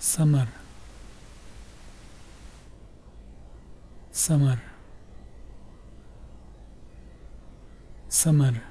Summer summer summer.